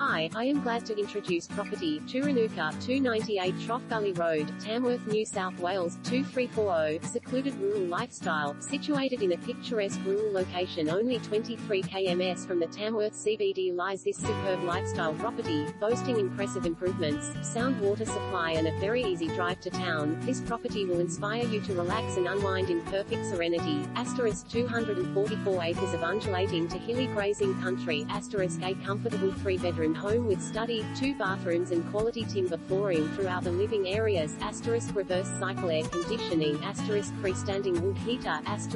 Hi, I am glad to introduce property, Tooranooka, 298 Trough Valley Road, Tamworth, New South Wales, 2340, secluded rural lifestyle, situated in a picturesque rural location only 23 kms from the Tamworth CBD lies this superb lifestyle property, boasting impressive improvements, sound water supply and a very easy drive to town. This property will inspire you to relax and unwind in perfect serenity. Asterisk 244 acres of undulating to hilly grazing country. Asterisk a comfortable three-bedroom home with study, two bathrooms and quality timber flooring throughout the living areas, asterisk reverse cycle air conditioning, asterisk freestanding wood heater, asterisk